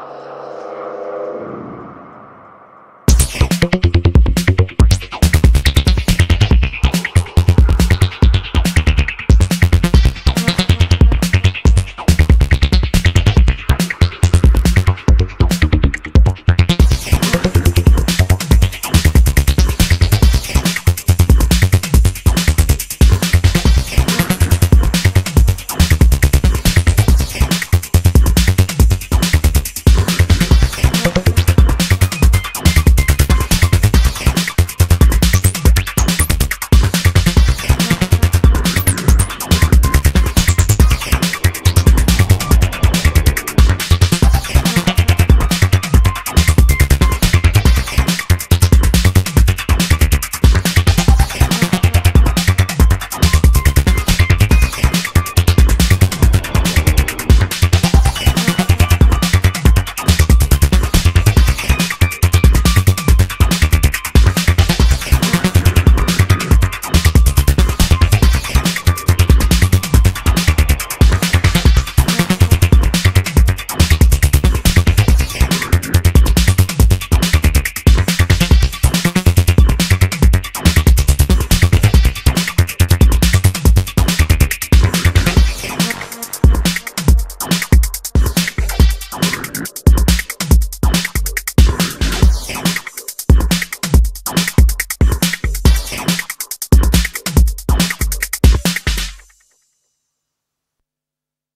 power.